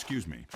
Excuse me.